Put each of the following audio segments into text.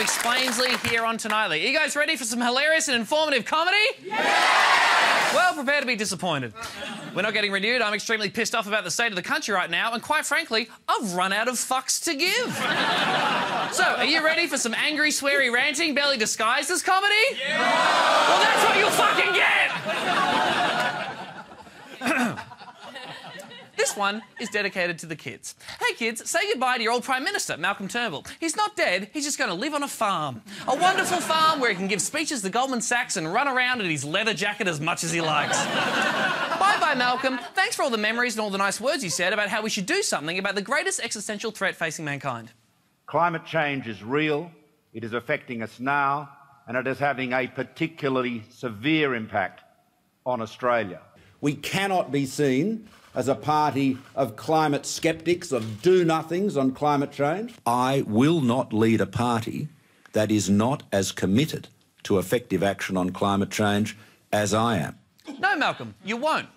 of Explainsley here on Tonightly. Are you guys ready for some hilarious and informative comedy? Yeah! Well, prepare to be disappointed. We're not getting renewed. I'm extremely pissed off about the state of the country right now, and quite frankly, I've run out of fucks to give. so, are you ready for some angry, sweary ranting, barely disguised as comedy? Yeah! Well, that's what you'll fucking get! This one is dedicated to the kids. Hey kids, say goodbye to your old Prime Minister, Malcolm Turnbull. He's not dead, he's just going to live on a farm. A wonderful farm where he can give speeches to Goldman Sachs and run around in his leather jacket as much as he likes. bye bye, Malcolm. Thanks for all the memories and all the nice words you said about how we should do something about the greatest existential threat facing mankind. Climate change is real, it is affecting us now, and it is having a particularly severe impact on Australia. We cannot be seen as a party of climate skeptics, of do nothings on climate change. I will not lead a party that is not as committed to effective action on climate change as I am. No, Malcolm, you won't.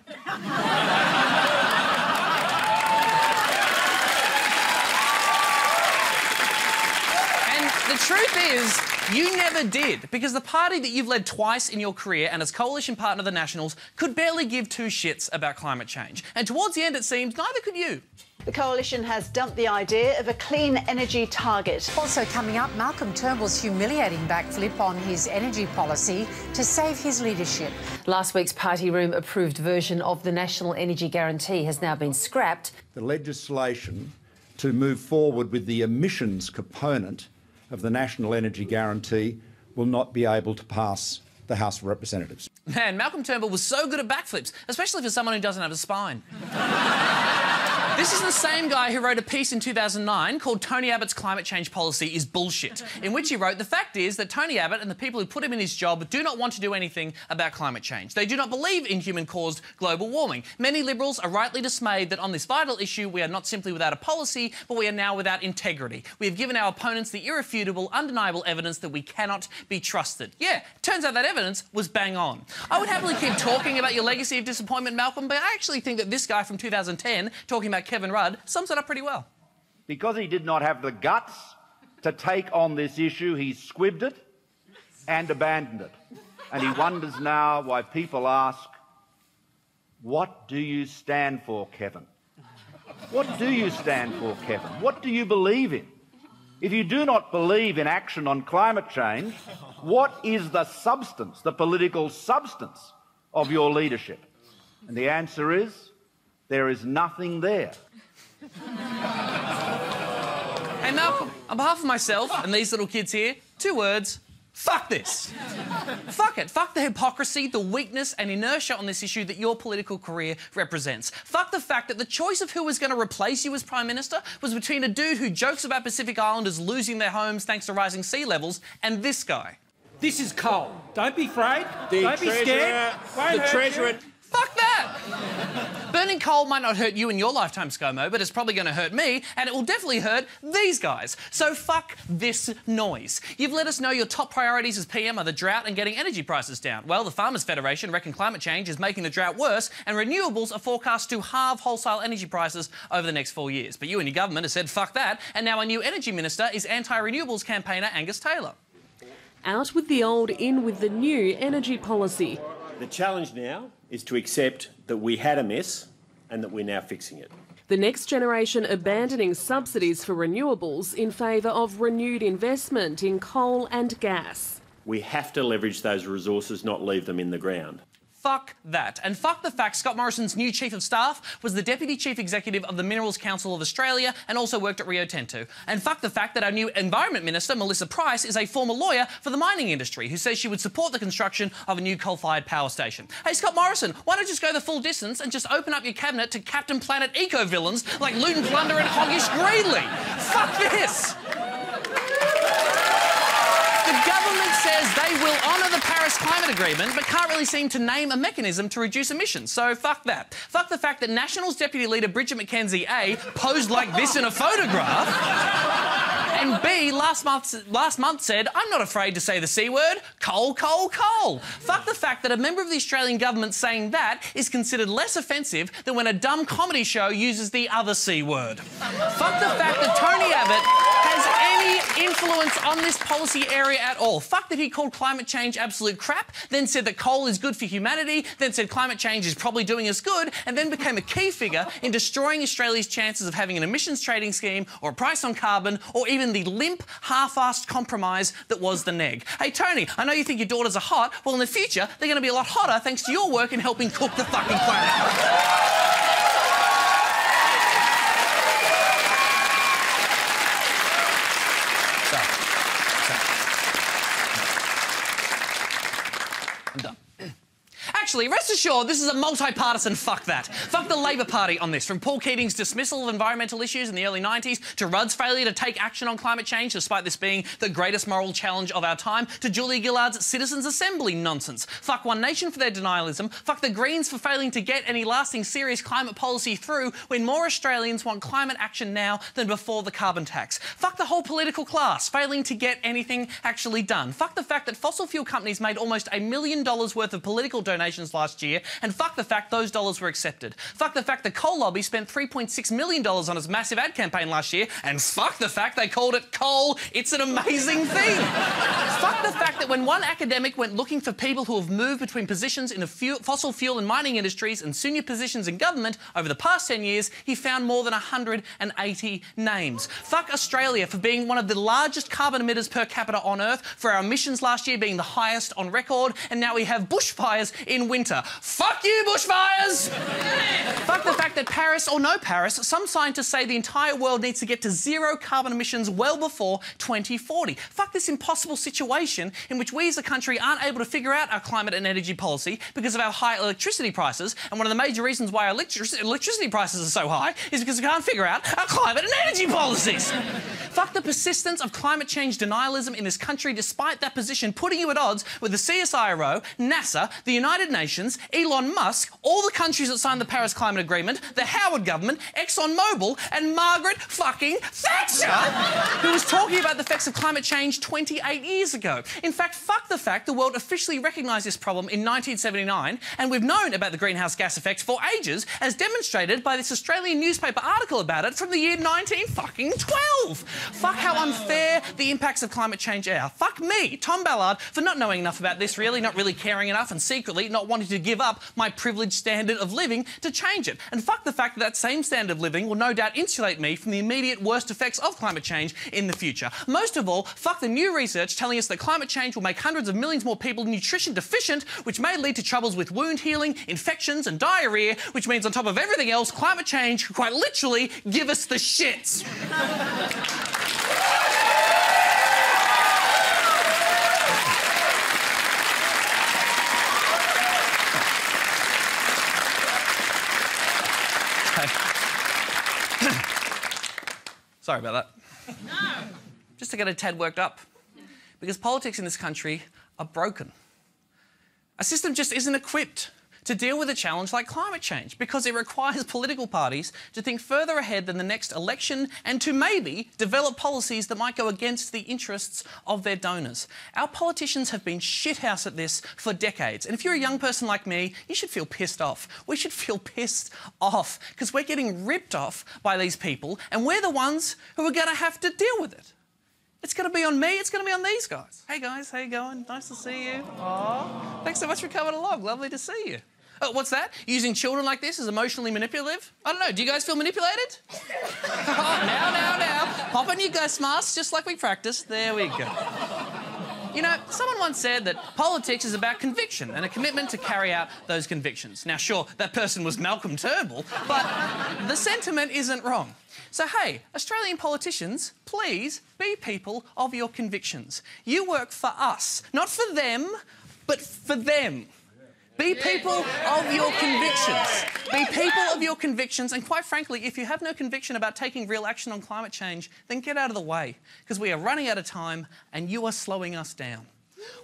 and the truth is, you never did, because the party that you've led twice in your career and as coalition partner of the Nationals could barely give two shits about climate change. And towards the end, it seems, neither could you. The coalition has dumped the idea of a clean energy target. Also coming up, Malcolm Turnbull's humiliating backflip on his energy policy to save his leadership. Last week's party room approved version of the National Energy Guarantee has now been scrapped. The legislation to move forward with the emissions component of the National Energy Guarantee will not be able to pass the House of Representatives. Man, Malcolm Turnbull was so good at backflips, especially for someone who doesn't have a spine. This is the same guy who wrote a piece in 2009 called Tony Abbott's Climate Change Policy is Bullshit, in which he wrote, The fact is that Tony Abbott and the people who put him in his job do not want to do anything about climate change. They do not believe in human caused global warming. Many Liberals are rightly dismayed that on this vital issue, we are not simply without a policy, but we are now without integrity. We have given our opponents the irrefutable, undeniable evidence that we cannot be trusted. Yeah, turns out that evidence was bang on. I would happily keep talking about your legacy of disappointment, Malcolm, but I actually think that this guy from 2010 talking about Kevin Rudd sums it up pretty well. Because he did not have the guts to take on this issue, he squibbed it and abandoned it. And he wonders now why people ask, What do you stand for, Kevin? What do you stand for, Kevin? What do you believe in? If you do not believe in action on climate change, what is the substance, the political substance of your leadership? And the answer is there is nothing there. Hey, Malcolm, on behalf of myself and these little kids here, two words fuck this. Fuck it. Fuck the hypocrisy, the weakness, and inertia on this issue that your political career represents. Fuck the fact that the choice of who was going to replace you as Prime Minister was between a dude who jokes about Pacific Islanders losing their homes thanks to rising sea levels and this guy. This is coal. Don't be afraid. The Don't be scared. Won't the treasurer. you. Fuck that! Burning coal might not hurt you in your lifetime, ScoMo, but it's probably going to hurt me, and it will definitely hurt these guys. So fuck this noise. You've let us know your top priorities as PM are the drought and getting energy prices down. Well, the Farmers Federation reckon climate change is making the drought worse, and renewables are forecast to halve wholesale energy prices over the next four years. But you and your government have said fuck that, and now our new energy minister is anti-renewables campaigner Angus Taylor. Out with the old, in with the new energy policy. The challenge now is to accept that we had a mess and that we're now fixing it. The next generation abandoning subsidies for renewables in favour of renewed investment in coal and gas. We have to leverage those resources, not leave them in the ground. Fuck that. And fuck the fact Scott Morrison's new Chief of Staff was the Deputy Chief Executive of the Minerals Council of Australia and also worked at Rio Tinto. And fuck the fact that our new Environment Minister, Melissa Price, is a former lawyer for the mining industry who says she would support the construction of a new coal-fired power station. Hey, Scott Morrison, why don't you just go the full distance and just open up your cabinet to Captain Planet eco-villains like Looten Plunder and Hoggish Greedly? Fuck this! The government says they will honour the Paris Climate Agreement, but can't really seem to name a mechanism to reduce emissions. So fuck that. Fuck the fact that Nationals Deputy Leader Bridget McKenzie A posed like this in a photograph. And B, last month, last month said, I'm not afraid to say the C word, coal, coal, coal. Fuck the fact that a member of the Australian government saying that is considered less offensive than when a dumb comedy show uses the other C word. Fuck the fact that Tony Abbott has any influence on this policy area at all. Fuck that he called climate change absolute crap, then said that coal is good for humanity, then said climate change is probably doing us good, and then became a key figure in destroying Australia's chances of having an emissions trading scheme or a price on carbon or even the limp, half-assed compromise that was the neg. Hey, Tony, I know you think your daughters are hot. Well, in the future, they're going to be a lot hotter thanks to your work in helping cook the fucking planet. So, so. I'm done. Actually, rest assured, this is a multi-partisan fuck that. Fuck the Labor Party on this. From Paul Keating's dismissal of environmental issues in the early 90s, to Rudd's failure to take action on climate change, despite this being the greatest moral challenge of our time, to Julia Gillard's Citizens Assembly nonsense. Fuck One Nation for their denialism. Fuck the Greens for failing to get any lasting serious climate policy through when more Australians want climate action now than before the carbon tax. Fuck the whole political class, failing to get anything actually done. Fuck the fact that fossil fuel companies made almost a million dollars worth of political donations last year, and fuck the fact those dollars were accepted. Fuck the fact the coal lobby spent $3.6 million on its massive ad campaign last year, and fuck the fact they called it coal. It's an amazing thing. fuck the fact that when one academic went looking for people who have moved between positions in the fu- fossil fuel and mining industries and senior positions in government over the past 10 years, he found more than 180 names. Fuck Australia for being one of the largest carbon emitters per capita on Earth, for our emissions last year being the highest on record, and now we have bushfires in winter. Fuck you, bushfires! Fuck the fact that Paris, or no Paris, some scientists say the entire world needs to get to zero carbon emissions well before 2040. Fuck this impossible situation in which we as a country aren't able to figure out our climate and energy policy because of our high electricity prices. And one of the major reasons why our electric- electricity prices are so high is because we can't figure out our climate and energy policies. Fuck the persistence of climate change denialism in this country, despite that position putting you at odds with the CSIRO, NASA, the United Nations, Elon Musk, all the countries that signed the Paris Climate Agreement, the Howard government, ExxonMobil, and Margaret fucking Thatcher, who was talking about the effects of climate change 28 years ago. In fact, fuck the fact the world officially recognised this problem in 1979, and we've known about the greenhouse gas effect for ages, as demonstrated by this Australian newspaper article about it from the year 19 fucking 12. Fuck how unfair the impacts of climate change are. Fuck me, Tom Ballard, for not knowing enough about this, really, not really caring enough, and secretly not wanting to give up my privileged standard of living to change it. And fuck the fact that that same standard of living will no doubt insulate me from the immediate worst effects of climate change in the future. Most of all, fuck the new research telling us that climate change will make hundreds of millions more people nutrition deficient, which may lead to troubles with wound healing, infections, and diarrhea, which means on top of everything else, climate change could quite literally give us the shits. Sorry about that. No. Just to get a tad worked up. Because politics in this country are broken. A system just isn't equipped to deal with a challenge like climate change because it requires political parties to think further ahead than the next election and to maybe develop policies that might go against the interests of their donors. Our politicians have been shithouse at this for decades. And if you're a young person like me, you should feel pissed off. We should feel pissed off because we're getting ripped off by these people and we're the ones who are going to have to deal with it. It's going to be on me. It's going to be on these guys. Hey guys, how you going? Nice to see you. Aw, thanks so much for coming along. Lovely to see you. Oh, what's that? Using children like this is emotionally manipulative? I don't know. Do you guys feel manipulated? oh, now, now, now. Pop on your ghost masks just like we practiced. There we go. You know, someone once said that politics is about conviction and a commitment to carry out those convictions. Now, sure, that person was Malcolm Turnbull, but the sentiment isn't wrong. So, hey, Australian politicians, please be people of your convictions. You work for us, not for them, but for them. Be people of your convictions. Be people of your convictions. And quite frankly, if you have no conviction about taking real action on climate change, then get out of the way because we are running out of time and you are slowing us down.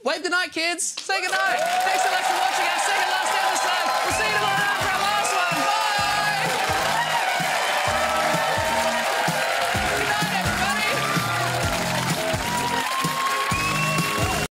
Wave goodnight, kids. Say goodnight. Thanks so much for watching our second last episode. We'll see you tomorrow.